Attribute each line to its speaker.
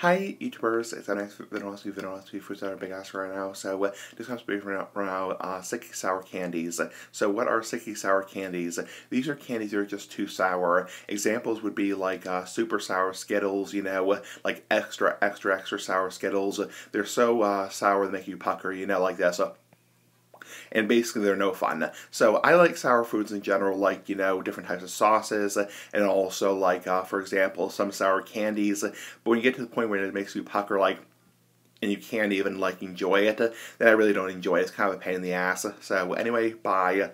Speaker 1: Hi YouTubers, it's recipe video recipe foods that are big ass right now. So uh, this comes to be from now uh, sicky sour candies. So what are sicky sour candies? These are candies that are just too sour. Examples would be like uh, super sour Skittles, you know, like extra extra extra sour Skittles. They're so uh, sour they make you pucker, you know, like that. So and basically they're no fun. So I like sour foods in general, like, you know, different types of sauces, and also like, uh, for example, some sour candies. But when you get to the point where it makes you pucker, like, and you can't even like enjoy it, then I really don't enjoy it. It's kind of a pain in the ass. So anyway, bye.